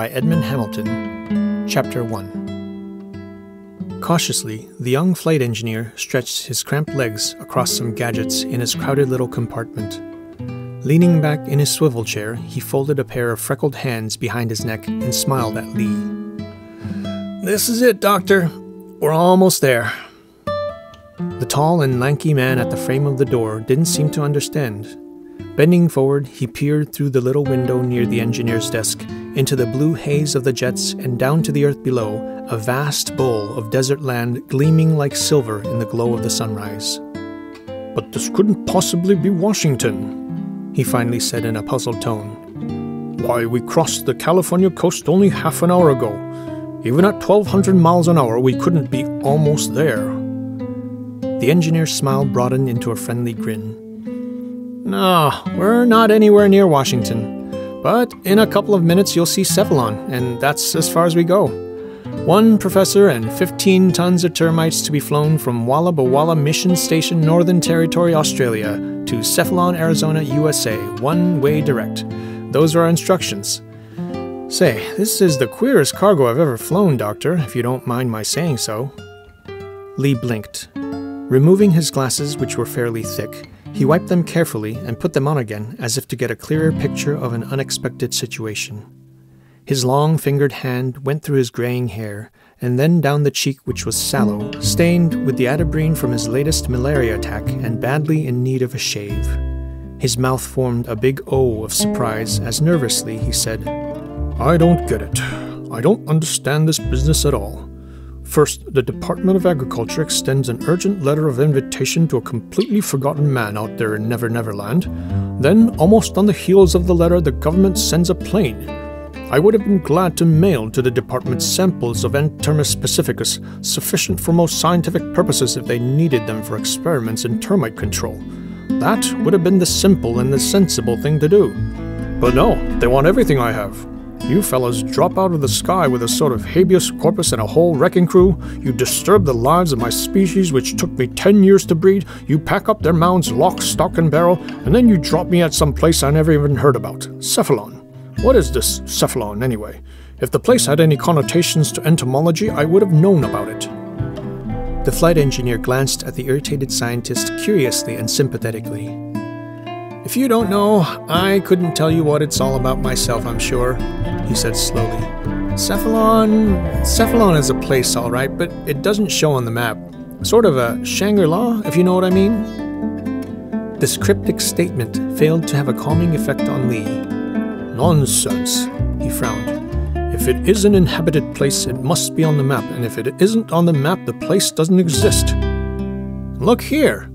by Edmond Hamilton. Chapter 1 Cautiously, the young flight engineer stretched his cramped legs across some gadgets in his crowded little compartment. Leaning back in his swivel chair, he folded a pair of freckled hands behind his neck and smiled at Lee. This is it, Doctor. We're almost there. The tall and lanky man at the frame of the door didn't seem to understand. Bending forward, he peered through the little window near the engineer's desk into the blue haze of the jets and down to the earth below, a vast bowl of desert land gleaming like silver in the glow of the sunrise. But this couldn't possibly be Washington, he finally said in a puzzled tone. Why, we crossed the California coast only half an hour ago. Even at 1200 miles an hour, we couldn't be almost there. The engineer's smile broadened into a friendly grin. No, we're not anywhere near Washington. But in a couple of minutes, you'll see Cephalon, and that's as far as we go. One professor and 15 tons of termites to be flown from Walla Walla Mission Station, Northern Territory, Australia, to Cephalon, Arizona, USA, one way direct. Those are our instructions. Say, this is the queerest cargo I've ever flown, Doctor, if you don't mind my saying so. Lee blinked. Removing his glasses, which were fairly thick, he wiped them carefully and put them on again as if to get a clearer picture of an unexpected situation. His long fingered hand went through his graying hair and then down the cheek, which was sallow, stained with the atabrine from his latest malaria attack and badly in need of a shave. His mouth formed a big O of surprise as nervously he said, I don't get it. I don't understand this business at all. First, the Department of Agriculture extends an urgent letter of invitation to a completely forgotten man out there in Never Never Land. Then, almost on the heels of the letter, the government sends a plane. I would have been glad to mail to the department samples of Entermus pacificus, sufficient for most scientific purposes if they needed them for experiments in termite control. That would have been the simple and the sensible thing to do. But no, they want everything I have. You fellows drop out of the sky with a sort of habeas corpus and a whole wrecking crew. You disturb the lives of my species, which took me ten years to breed. You pack up their mounds lock, stock, and barrel, and then you drop me at some place I never even heard about. Cephalon. What is this Cephalon, anyway? If the place had any connotations to entomology, I would have known about it. The flight engineer glanced at the irritated scientist curiously and sympathetically. If you don't know, I couldn't tell you what it's all about myself, I'm sure, he said slowly. Cephalon. Cephalon is a place, all right, but it doesn't show on the map. Sort of a Shangri La, if you know what I mean. This cryptic statement failed to have a calming effect on Lee. Nonsense, he frowned. If it is an inhabited place, it must be on the map, and if it isn't on the map, the place doesn't exist. Look here,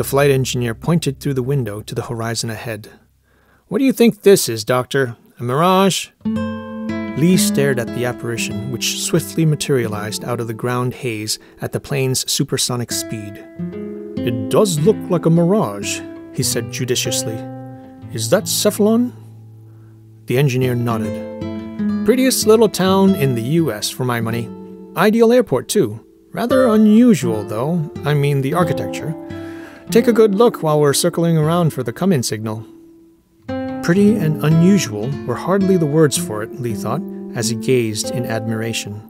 the flight engineer pointed through the window to the horizon ahead. What do you think this is, Doctor? A mirage? Lee stared at the apparition, which swiftly materialized out of the ground haze at the plane's supersonic speed. It does look like a mirage, he said judiciously. Is that Cephalon? The engineer nodded. Prettiest little town in the US, for my money. Ideal airport, too. Rather unusual, though. I mean, the architecture. Take a good look while we're circling around for the come in signal. Pretty and unusual were hardly the words for it, Lee thought, as he gazed in admiration.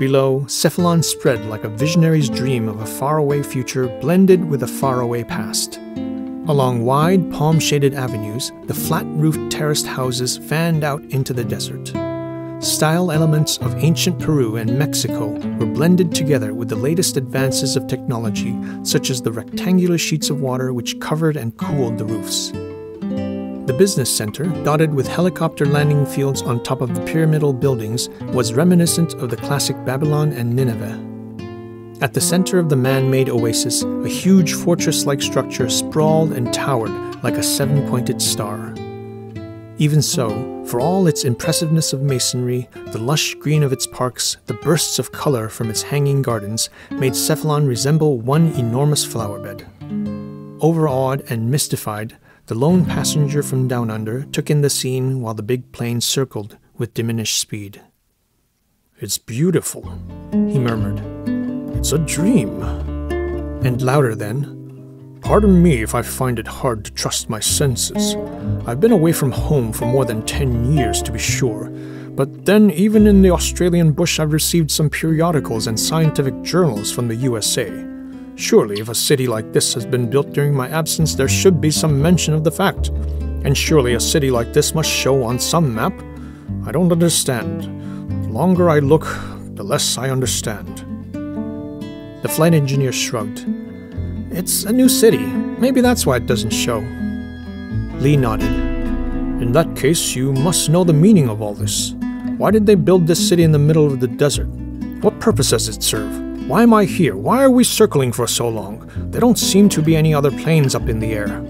Below, Cephalon spread like a visionary's dream of a faraway future blended with a faraway past. Along wide, palm shaded avenues, the flat roofed terraced houses fanned out into the desert. Style elements of ancient Peru and Mexico were blended together with the latest advances of technology, such as the rectangular sheets of water which covered and cooled the roofs. The business center, dotted with helicopter landing fields on top of the pyramidal buildings, was reminiscent of the classic Babylon and Nineveh. At the center of the man made oasis, a huge fortress like structure sprawled and towered like a seven pointed star. Even so, for all its impressiveness of masonry, the lush green of its parks, the bursts of color from its hanging gardens, made Cephalon resemble one enormous flowerbed. Overawed and mystified, the lone passenger from down under took in the scene while the big plane circled with diminished speed. It's beautiful, he murmured. It's a dream. And louder then, Pardon me if I find it hard to trust my senses. I've been away from home for more than ten years, to be sure, But then, even in the Australian bush, I've received some periodicals and scientific journals from the USA. Surely, if a city like this has been built during my absence, there should be some mention of the fact. And surely a city like this must show on some map. I don't understand. The longer I look, the less I understand. The flight engineer shrugged. It's a new city. Maybe that's why it doesn't show. Lee nodded. In that case, you must know the meaning of all this. Why did they build this city in the middle of the desert? What purpose does it serve? Why am I here? Why are we circling for so long? There don't seem to be any other planes up in the air.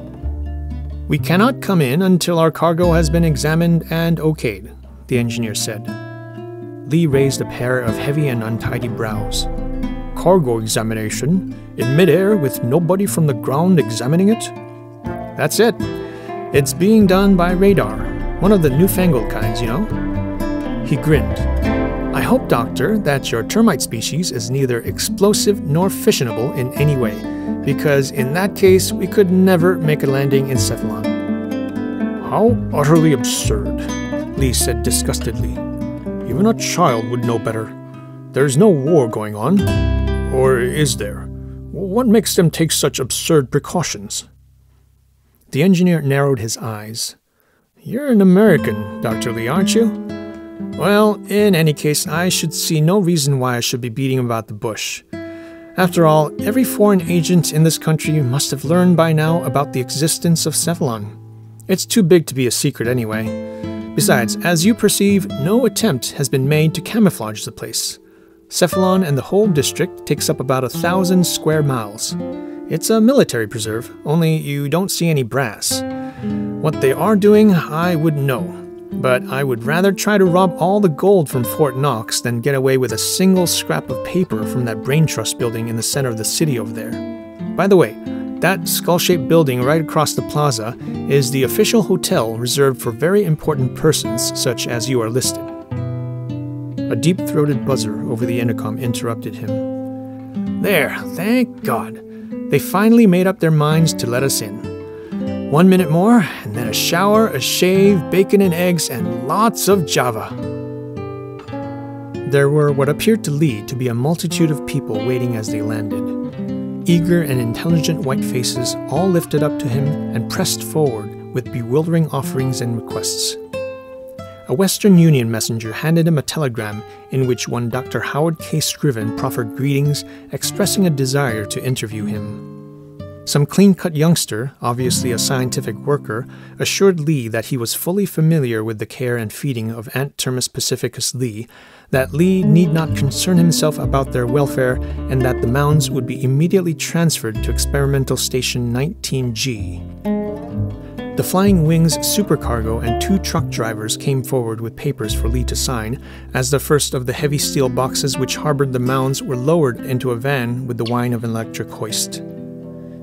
We cannot come in until our cargo has been examined and okayed, the engineer said. Lee raised a pair of heavy and untidy brows. Cargo examination? In midair with nobody from the ground examining it? That's it. It's being done by radar, one of the newfangled kinds, you know. He grinned. I hope, Doctor, that your termite species is neither explosive nor fissionable in any way, because in that case we could never make a landing in Cephalon. How utterly absurd, Lee said disgustedly. Even a child would know better. There's no war going on. Or is there? What makes them take such absurd precautions? The engineer narrowed his eyes. You're an American, Dr. Lee, aren't you? Well, in any case, I should see no reason why I should be beating about the bush. After all, every foreign agent in this country must have learned by now about the existence of Cephalon. It's too big to be a secret anyway. Besides, as you perceive, no attempt has been made to camouflage the place. Cephalon and the whole district takes up about a thousand square miles. It's a military preserve, only you don't see any brass. What they are doing, I wouldn't know, but I would rather try to rob all the gold from Fort Knox than get away with a single scrap of paper from that brain trust building in the center of the city over there. By the way, that skull shaped building right across the plaza is the official hotel reserved for very important persons, such as you are listed. A deep throated buzzer over the intercom interrupted him. There, thank God. They finally made up their minds to let us in. One minute more, and then a shower, a shave, bacon and eggs, and lots of Java. There were what appeared to Lee to be a multitude of people waiting as they landed. Eager and intelligent white faces all lifted up to him and pressed forward with bewildering offerings and requests. A Western Union messenger handed him a telegram in which one Dr. Howard K. Scriven proffered greetings, expressing a desire to interview him. Some clean cut youngster, obviously a scientific worker, assured Lee that he was fully familiar with the care and feeding of Ant Termes pacificus Lee, that Lee need not concern himself about their welfare, and that the mounds would be immediately transferred to Experimental Station 19G. The Flying Wings supercargo and two truck drivers came forward with papers for Lee to sign, as the first of the heavy steel boxes which harbored the mounds were lowered into a van with the whine of an electric hoist.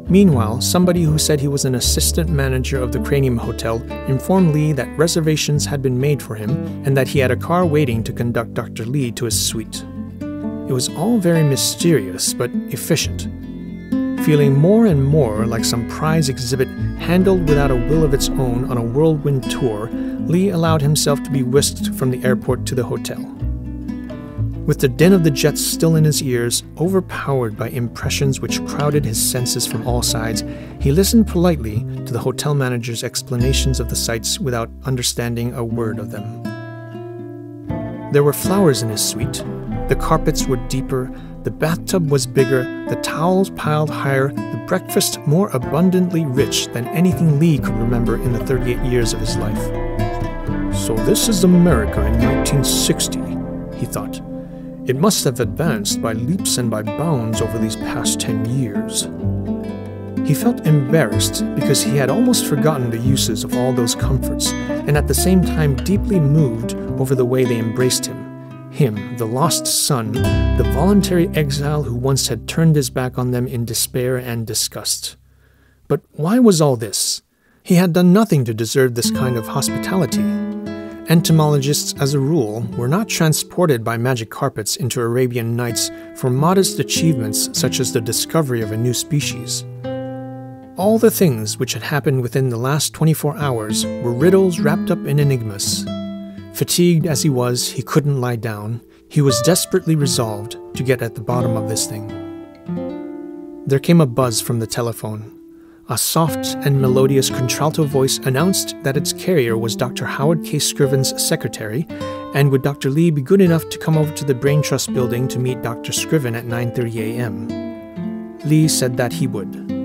Meanwhile, somebody who said he was an assistant manager of the Cranium Hotel informed Lee that reservations had been made for him and that he had a car waiting to conduct Dr. Lee to his suite. It was all very mysterious but efficient. Feeling more and more like some prize exhibit handled without a will of its own on a whirlwind tour, Lee allowed himself to be whisked from the airport to the hotel. With the din of the jets still in his ears, overpowered by impressions which crowded his senses from all sides, he listened politely to the hotel manager's explanations of the sights without understanding a word of them. There were flowers in his suite. The carpets were deeper, the bathtub was bigger, the towels piled higher, the breakfast more abundantly rich than anything Lee could remember in the 38 years of his life. So this is America in 1960, he thought. It must have advanced by leaps and by bounds over these past ten years. He felt embarrassed because he had almost forgotten the uses of all those comforts, and at the same time deeply moved over the way they embraced him. Him, the lost son, the voluntary exile who once had turned his back on them in despair and disgust. But why was all this? He had done nothing to deserve this kind of hospitality. Entomologists, as a rule, were not transported by magic carpets into Arabian Nights for modest achievements such as the discovery of a new species. All the things which had happened within the last 24 hours were riddles wrapped up in enigmas. Fatigued as he was, he couldn't lie down. He was desperately resolved to get at the bottom of this thing. There came a buzz from the telephone. A soft and melodious contralto voice announced that its carrier was Dr. Howard K. Scriven's secretary, and would Dr. Lee be good enough to come over to the Brain Trust building to meet Dr. Scriven at 9:30 a.m. Lee said that he would.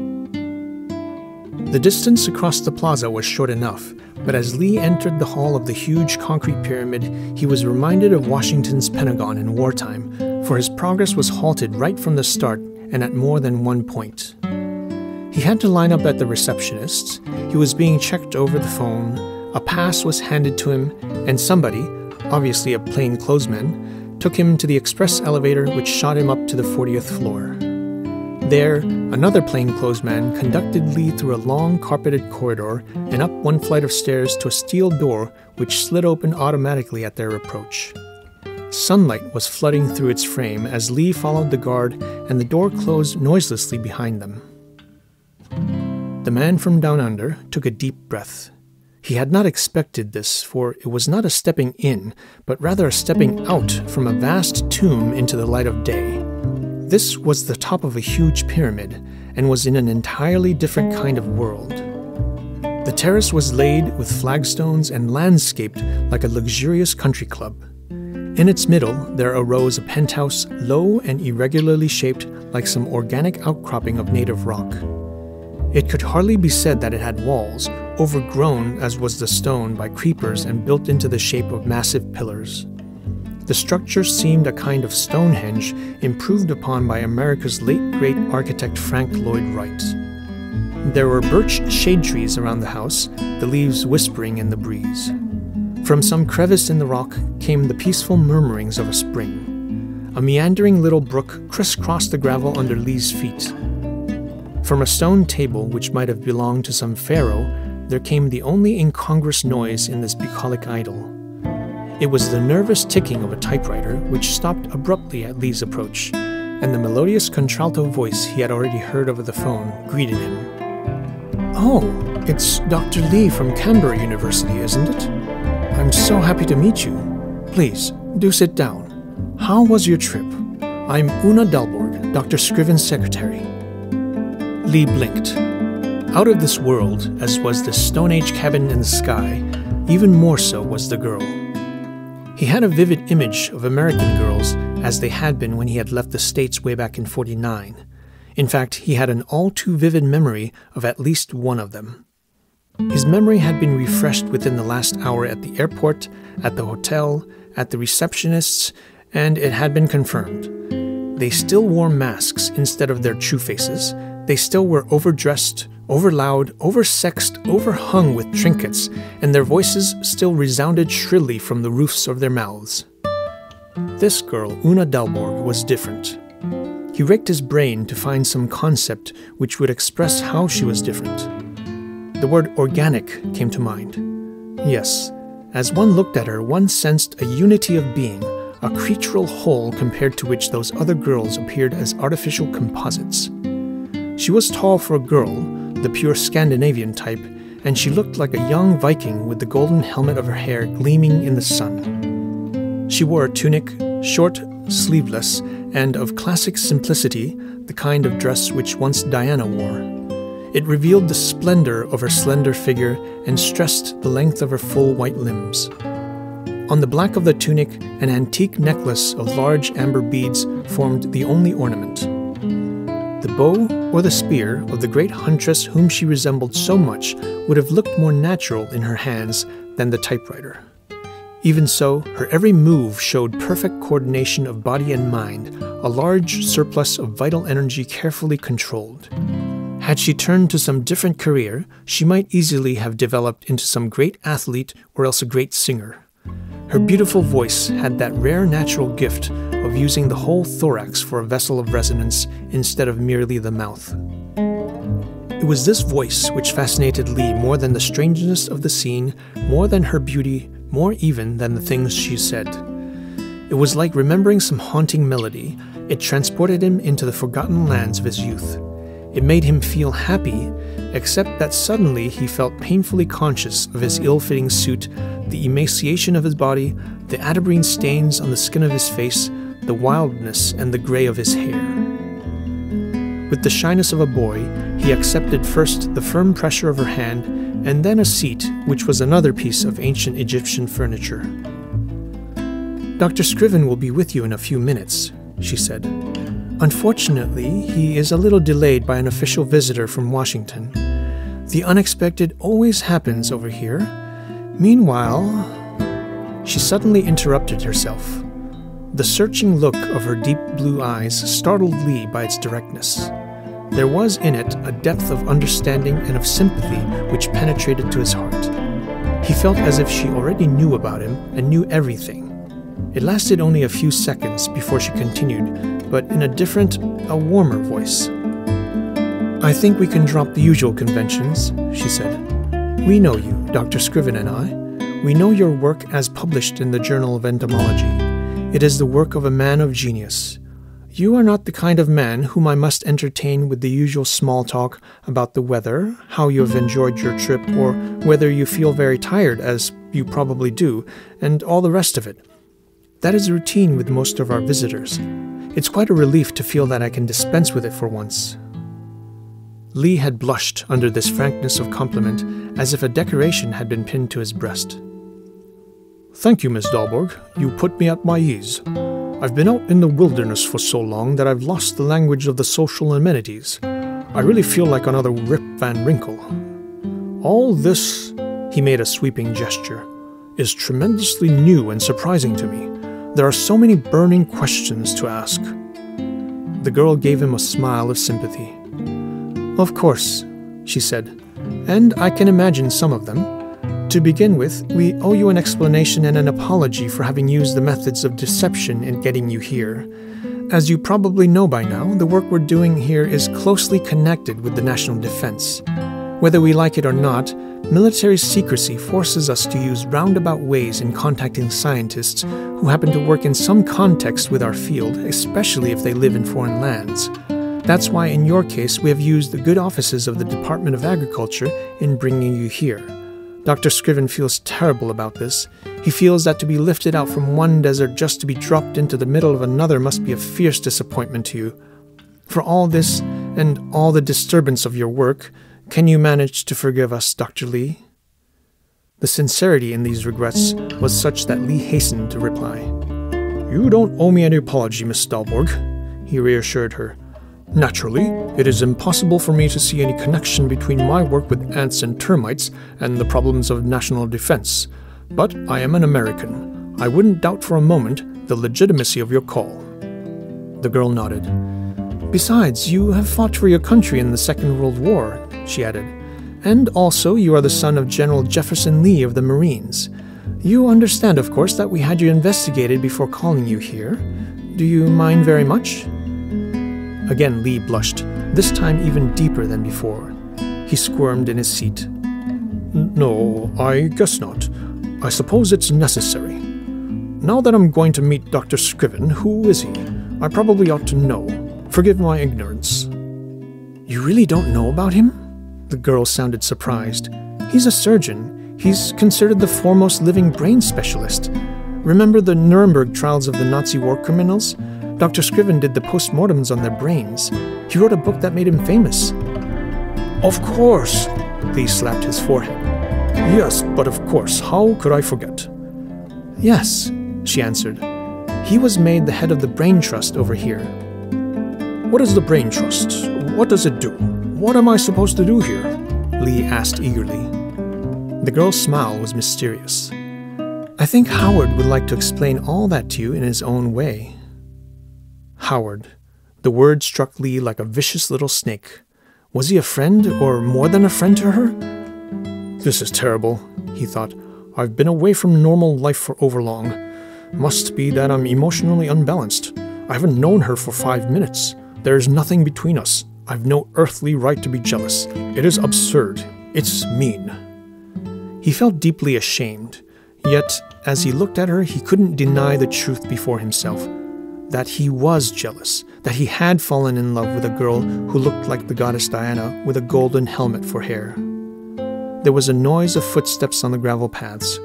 The distance across the plaza was short enough, but as Lee entered the hall of the huge concrete pyramid, he was reminded of Washington's Pentagon in wartime, for his progress was halted right from the start and at more than one point. He had to line up at the receptionist's, he was being checked over the phone, a pass was handed to him, and somebody, obviously a plainclothesman, took him to the express elevator which shot him up to the 40th floor. There, another plainclothesman conducted Lee through a long carpeted corridor and up one flight of stairs to a steel door which slid open automatically at their approach. Sunlight was flooding through its frame as Lee followed the guard, and the door closed noiselessly behind them. The man from down under took a deep breath. He had not expected this, for it was not a stepping in, but rather a stepping out from a vast tomb into the light of day. This was the top of a huge pyramid, and was in an entirely different kind of world. The terrace was laid with flagstones and landscaped like a luxurious country club. In its middle, there arose a penthouse, low and irregularly shaped like some organic outcropping of native rock. It could hardly be said that it had walls, overgrown as was the stone by creepers and built into the shape of massive pillars. The structure seemed a kind of Stonehenge improved upon by America's late great architect Frank Lloyd Wright. There were birch shade trees around the house, the leaves whispering in the breeze. From some crevice in the rock came the peaceful murmurings of a spring. A meandering little brook crisscrossed the gravel under Lee's feet. From a stone table which might have belonged to some pharaoh, there came the only incongruous noise in this bucolic idyll. It was the nervous ticking of a typewriter which stopped abruptly at Lee's approach, and the melodious contralto voice he had already heard over the phone greeted him. Oh, it's Dr. Lee from Canberra University, isn't it? I'm so happy to meet you. Please, do sit down. How was your trip? I'm Una Dalborg, Dr. Scriven's secretary. Lee blinked. Out of this world, as was the Stone Age cabin in the sky, even more so was the girl. He had a vivid image of American girls as they had been when he had left the States way back in 49. In fact, he had an all too vivid memory of at least one of them. His memory had been refreshed within the last hour at the airport, at the hotel, at the receptionists, and it had been confirmed. They still wore masks instead of their true faces, they still were overdressed, overloud, oversexed, overhung with trinkets, and their voices still resounded shrilly from the roofs of their mouths. This girl, Una Dalborg, was different. He raked his brain to find some concept which would express how she was different. The word organic came to mind. Yes, as one looked at her, one sensed a unity of being, a creatural whole compared to which those other girls appeared as artificial composites. She was tall for a girl, the pure Scandinavian type, and she looked like a young Viking with the golden helmet of her hair gleaming in the sun. She wore a tunic, short, sleeveless, and of classic simplicity, the kind of dress which once Diana wore. It revealed the splendor of her slender figure and stressed the length of her full white limbs. On the black of the tunic, an antique necklace of large amber beads formed the only ornament the bow or the spear of the great huntress whom she resembled so much would have looked more natural in her hands than the typewriter. Even so, her every move showed perfect coordination of body and mind, a large surplus of vital energy carefully controlled. Had she turned to some different career, she might easily have developed into some great athlete or else a great singer. Her beautiful voice had that rare natural gift of using the whole thorax for a vessel of resonance instead of merely the mouth. It was this voice which fascinated Lee more than the strangeness of the scene, more than her beauty, more even than the things she said. It was like remembering some haunting melody. It transported him into the forgotten lands of his youth. It made him feel happy, except that suddenly he felt painfully conscious of his ill fitting suit, the emaciation of his body, the atabrine stains on the skin of his face, the wildness and the grey of his hair. With the shyness of a boy, he accepted first the firm pressure of her hand and then a seat, which was another piece of ancient Egyptian furniture. Dr. Scriven will be with you in a few minutes, she said. Unfortunately, he is a little delayed by an official visitor from Washington. The unexpected always happens over here. Meanwhile, she suddenly interrupted herself. The searching look of her deep blue eyes startled Lee by its directness. There was in it a depth of understanding and of sympathy which penetrated to his heart. He felt as if she already knew about him and knew everything. It lasted only a few seconds before she continued, but in a different, a warmer voice. I think we can drop the usual conventions, she said. We know you, Dr. Scriven and I. We know your work as published in the Journal of Entomology. It is the work of a man of genius. You are not the kind of man whom I must entertain with the usual small talk about the weather, how you have enjoyed your trip, or whether you feel very tired, as you probably do, and all the rest of it. That is routine with most of our visitors. It's quite a relief to feel that I can dispense with it for once. Lee had blushed under this frankness of compliment, as if a decoration had been pinned to his breast. Thank you, Miss Dalborg. You put me at my ease. I've been out in the wilderness for so long that I've lost the language of the social amenities. I really feel like another Rip Van Winkle. All this, he made a sweeping gesture, is tremendously new and surprising to me. There are so many burning questions to ask. The girl gave him a smile of sympathy. Of course, she said, and I can imagine some of them. To begin with, we owe you an explanation and an apology for having used the methods of deception in getting you here. As you probably know by now, the work we're doing here is closely connected with the national defense. Whether we like it or not, Military secrecy forces us to use roundabout ways in contacting scientists who happen to work in some context with our field, especially if they live in foreign lands. That's why, in your case, we have used the good offices of the Department of Agriculture in bringing you here. Dr. Scriven feels terrible about this. He feels that to be lifted out from one desert just to be dropped into the middle of another must be a fierce disappointment to you. For all this, and all the disturbance of your work, can you manage to forgive us, Dr. Lee? The sincerity in these regrets was such that Lee hastened to reply. You don't owe me any apology, Miss Dalborg, he reassured her. Naturally, it is impossible for me to see any connection between my work with ants and termites and the problems of national defense. But I am an American. I wouldn't doubt for a moment the legitimacy of your call. The girl nodded. Besides, you have fought for your country in the Second World War, she added. And also, you are the son of General Jefferson Lee of the Marines. You understand, of course, that we had you investigated before calling you here. Do you mind very much? Again, Lee blushed, this time even deeper than before. He squirmed in his seat. No, I guess not. I suppose it's necessary. Now that I'm going to meet Dr. Scriven, who is he? I probably ought to know. Forgive my ignorance. You really don't know about him? The girl sounded surprised. He's a surgeon. He's considered the foremost living brain specialist. Remember the Nuremberg trials of the Nazi war criminals? Dr. Scriven did the postmortems on their brains. He wrote a book that made him famous. Of course! Lee slapped his forehead. Yes, but of course, how could I forget? Yes, she answered. He was made the head of the Brain Trust over here. What is the Brain Trust? What does it do? What am I supposed to do here? Lee asked eagerly. The girl's smile was mysterious. I think Howard would like to explain all that to you in his own way. Howard. The word struck Lee like a vicious little snake. Was he a friend, or more than a friend to her? This is terrible, he thought. I've been away from normal life for overlong. Must be that I'm emotionally unbalanced. I haven't known her for five minutes. There's nothing between us. I've no earthly right to be jealous. It is absurd. It's mean. He felt deeply ashamed, yet as he looked at her, he couldn't deny the truth before himself. That he was jealous, that he had fallen in love with a girl who looked like the goddess Diana with a golden helmet for hair. There was a noise of footsteps on the gravel paths.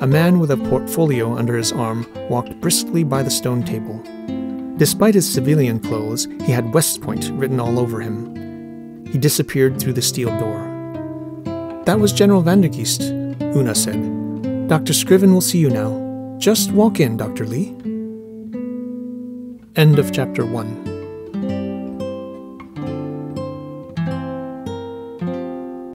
A man with a portfolio under his arm walked briskly by the stone table. Despite his civilian clothes, he had West Point written all over him. He disappeared through the steel door. That was General Vandergeest, Una said. Dr. Scriven will see you now. Just walk in, Dr. Lee. End of chapter 1.